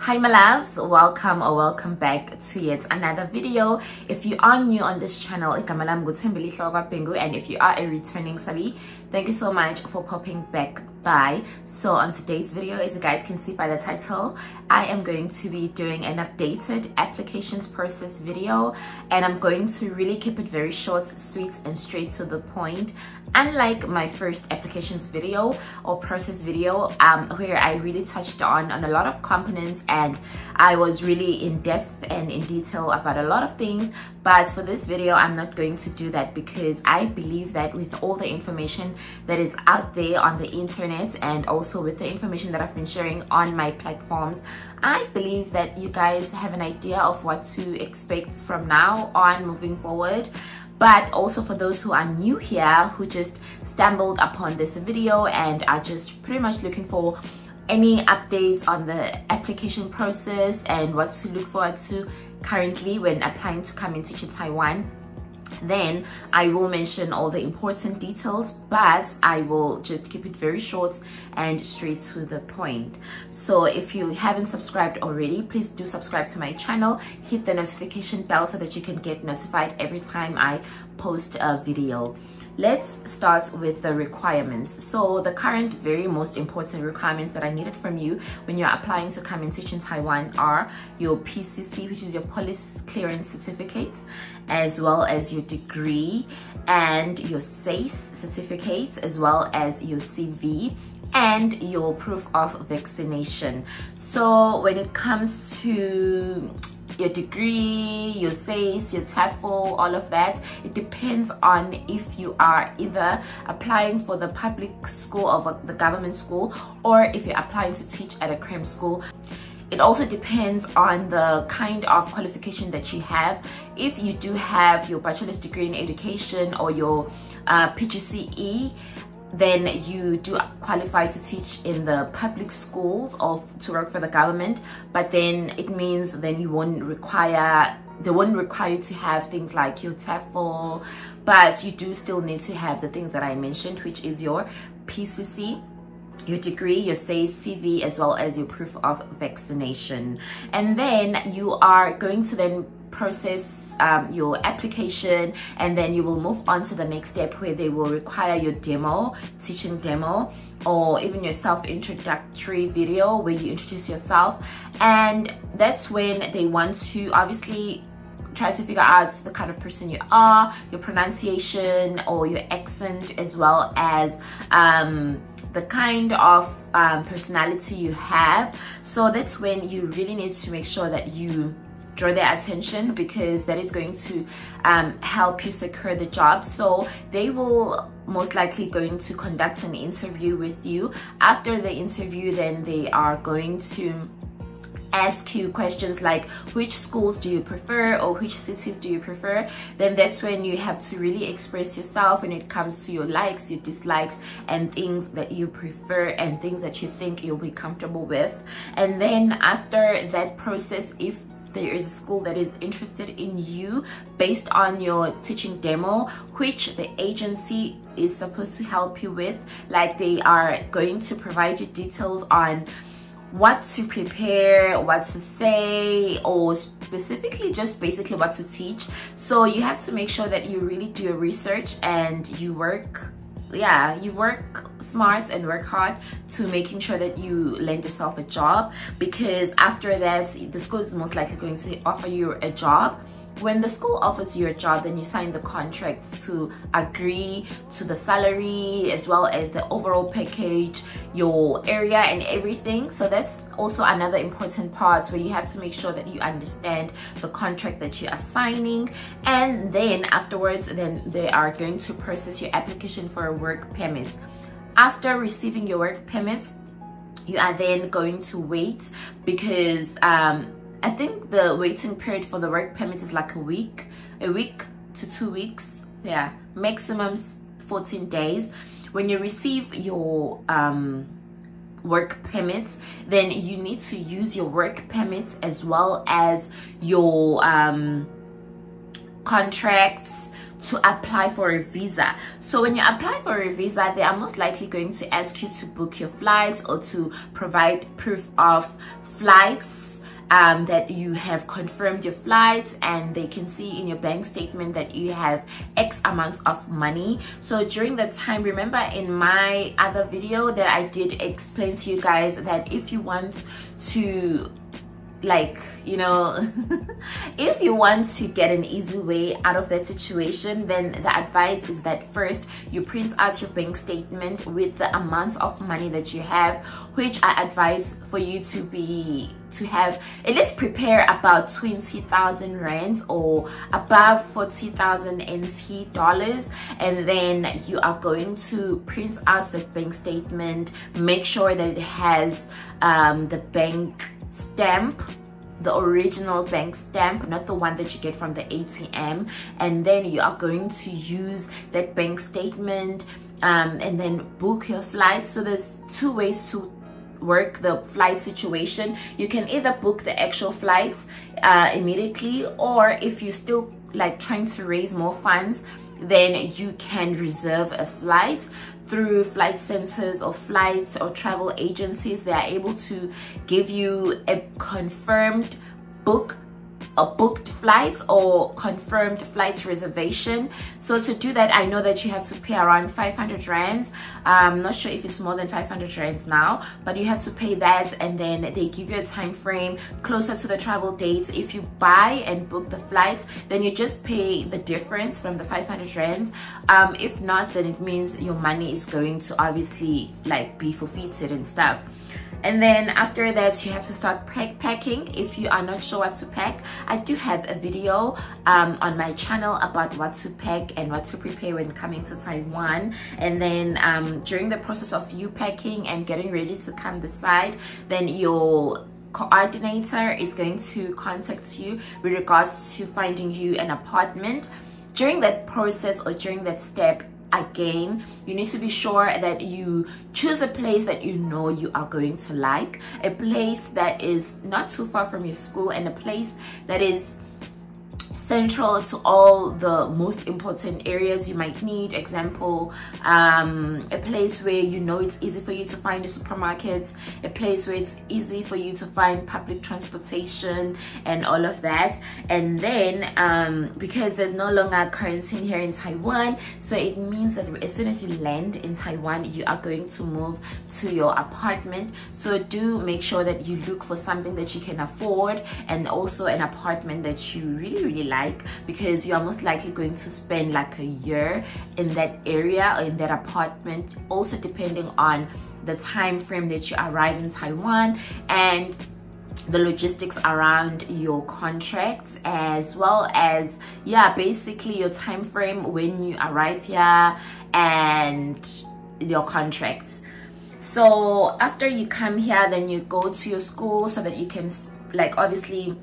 hi my loves. Welcome or welcome back to yet another video. If you are new on this channel and if you are a returning sabi thank you so much for popping back by. So on today's video as you guys can see by the title i am going to be doing an updated applications process video and i'm going to really keep it very short sweet and straight to the point. Unlike my first applications video or process video um, where i really touched on on a lot of components and i was really in depth and in detail about a lot of things but for this video i'm not going to do that because i believe that with all the information that is out there on the internet and also with the information that I've been sharing on my platforms I believe that you guys have an idea of what to expect from now on moving forward. But also for those who are new here who just stumbled upon this video and are just pretty much looking for any updates on the application process and what to look forward to currently when applying to come and teach in Taiwan then I will mention all the important details but I will just keep it very short and straight to the point. So if you haven't subscribed already please do subscribe to my channel hit the notification bell so that you can get notified every time I post a video let's start with the requirements so the current very most important requirements that i needed from you when you're applying to come and teach in taiwan are your pcc which is your police clearance certificate as well as your degree and your SACE certificate as well as your CV and your proof of vaccination. So when it comes to your degree, your SACE, your TEFL, all of that. It depends on if you are either applying for the public school or the government school or if you're applying to teach at a cram school it also depends on the kind of qualification that you have if you do have your bachelor's degree in education or your uh, PGCE then you do qualify to teach in the public schools or to work for the government but then it means then you won't require they won't require you to have things like your TEFL but you do still need to have the things that I mentioned which is your PCC your degree, your CV, as well as your proof of vaccination. And then you are going to then process um, your application and then you will move on to the next step where they will require your demo, teaching demo, or even your self-introductory video where you introduce yourself. And that's when they want to obviously try to figure out the kind of person you are, your pronunciation or your accent, as well as um, the kind of um, personality you have so that's when you really need to make sure that you draw their attention because that is going to um, help you secure the job. So they will most likely going to conduct an interview with you. After the interview then they are going to ask you questions like which schools do you prefer or which cities do you prefer? Then that's when you have to really express yourself when it comes to your likes your dislikes and things that you prefer and things that you think you'll be comfortable with. And then after that process if there is a school that is interested in you based on your teaching demo which the agency is supposed to help you with. Like they are going to provide you details on what to prepare what to say or specifically just basically what to teach. So you have to make sure that you really do your research and you work yeah you work smart and work hard to making sure that you land yourself a job because after that the school is most likely going to offer you a job when the school offers you a job then you sign the contract to agree to the salary as well as the overall package your area and everything. So that's also another important part where you have to make sure that you understand the contract that you are signing and then afterwards then they are going to process your application for a work permit. After receiving your work permit you are then going to wait because um, I think the waiting period for the work permit is like a week, a week to two weeks. Yeah, maximum 14 days. When you receive your um, work permits, then you need to use your work permits as well as your um, contracts to apply for a visa. So when you apply for a visa, they are most likely going to ask you to book your flights or to provide proof of flights um, that you have confirmed your flights and they can see in your bank statement that you have X amount of money. So during that time, remember in my other video that I did explain to you guys that if you want to like you know if you want to get an easy way out of that situation then the advice is that first you print out your bank statement with the amount of money that you have which i advise for you to be to have at least prepare about 20,000 rands or above 40,000 NT dollars and then you are going to print out the bank statement make sure that it has um, the bank stamp the original bank stamp not the one that you get from the ATM and then you are going to use that bank statement um, and then book your flight. So there's two ways to work the flight situation. You can either book the actual flights uh, immediately or if you still like trying to raise more funds then you can reserve a flight through flight centers or flights or travel agencies they are able to give you a confirmed book a booked flight or confirmed flight reservation. So to do that i know that you have to pay around 500 rands. I'm not sure if it's more than 500 rands now but you have to pay that and then they give you a time frame closer to the travel dates if you buy and book the flights then you just pay the difference from the 500 rands. Um, if not then it means your money is going to obviously like be forfeited and stuff. And then after that you have to start pack packing. If you are not sure what to pack i do have a video um, on my channel about what to pack and what to prepare when coming to taiwan. And then um, during the process of you packing and getting ready to come the side then your coordinator is going to contact you with regards to finding you an apartment. During that process or during that step again you need to be sure that you choose a place that you know you are going to like a place that is not too far from your school and a place that is central to all the most important areas you might need. Example um, a place where you know it's easy for you to find the supermarkets a place where it's easy for you to find public transportation and all of that. And then um, because there's no longer quarantine here in Taiwan so it means that as soon as you land in Taiwan you are going to move to your apartment. So do make sure that you look for something that you can afford and also an apartment that you really really like because you are most likely going to spend like a year in that area or in that apartment also depending on the time frame that you arrive in Taiwan and the logistics around your contracts as well as yeah basically your time frame when you arrive here and your contracts. So after you come here then you go to your school so that you can like obviously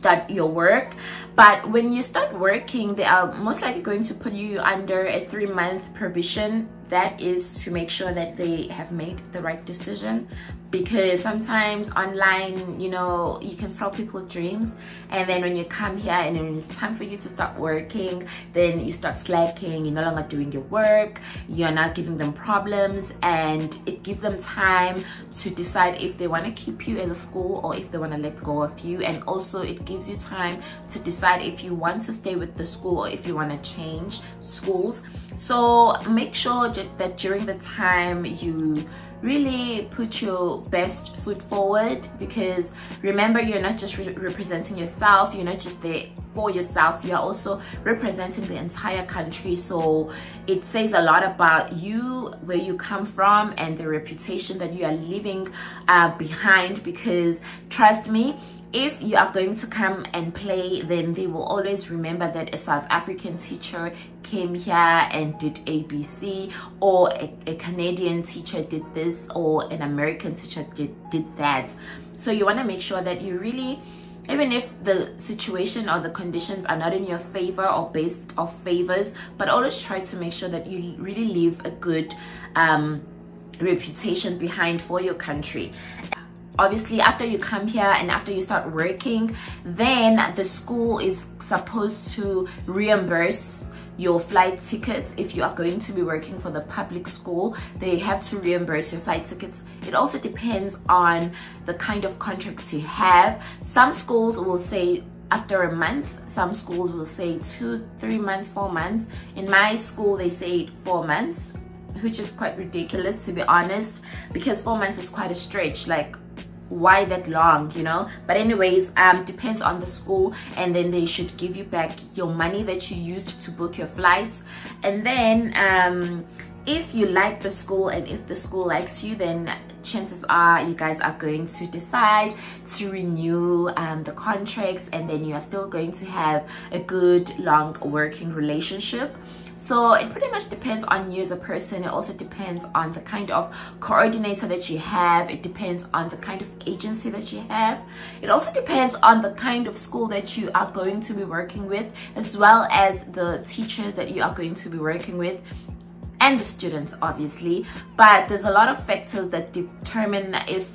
start your work. But when you start working they are most likely going to put you under a three month probation that is to make sure that they have made the right decision. Because sometimes online you know you can sell people dreams and then when you come here and it's time for you to start working then you start slacking you're no longer doing your work you're not giving them problems and it gives them time to decide if they want to keep you in the school or if they want to let go of you. And also it gives you time to decide if you want to stay with the school or if you want to change schools. So make sure that during the time you really put your best foot forward because remember you're not just re representing yourself you're not just there for yourself you're also representing the entire country. So it says a lot about you where you come from and the reputation that you are leaving uh, behind because trust me if you are going to come and play then they will always remember that a south african teacher came here and did abc or a, a canadian teacher did this or an american teacher did, did that. So you want to make sure that you really even if the situation or the conditions are not in your favor or based off favors but always try to make sure that you really leave a good um, reputation behind for your country obviously after you come here and after you start working then the school is supposed to reimburse your flight tickets. If you are going to be working for the public school they have to reimburse your flight tickets. It also depends on the kind of contract you have. Some schools will say after a month some schools will say two three months four months. In my school they say four months which is quite ridiculous to be honest because four months is quite a stretch. Like why that long you know? But anyways um depends on the school and then they should give you back your money that you used to book your flights. And then um if you like the school and if the school likes you then chances are you guys are going to decide to renew um, the contracts and then you are still going to have a good long working relationship so it pretty much depends on you as a person. It also depends on the kind of coordinator that you have. It depends on the kind of agency that you have. It also depends on the kind of school that you are going to be working with as well as the teacher that you are going to be working with and the students obviously. But there's a lot of factors that determine if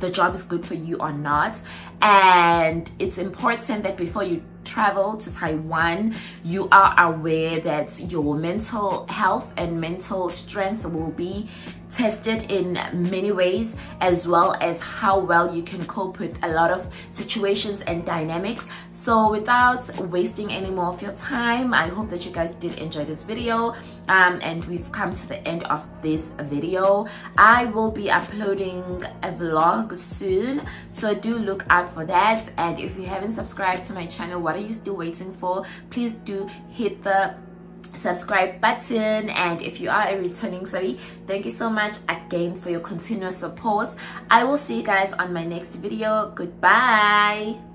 the job is good for you or not. And it's important that before you travel to Taiwan, you are aware that your mental health and mental strength will be tested in many ways as well as how well you can cope with a lot of situations and dynamics. So without wasting any more of your time i hope that you guys did enjoy this video um, and we've come to the end of this video. I will be uploading a vlog soon. So do look out for that. And if you haven't subscribed to my channel what are you still waiting for? Please do hit the subscribe button. And if you are a returning sorry thank you so much again for your continuous support. I will see you guys on my next video. Goodbye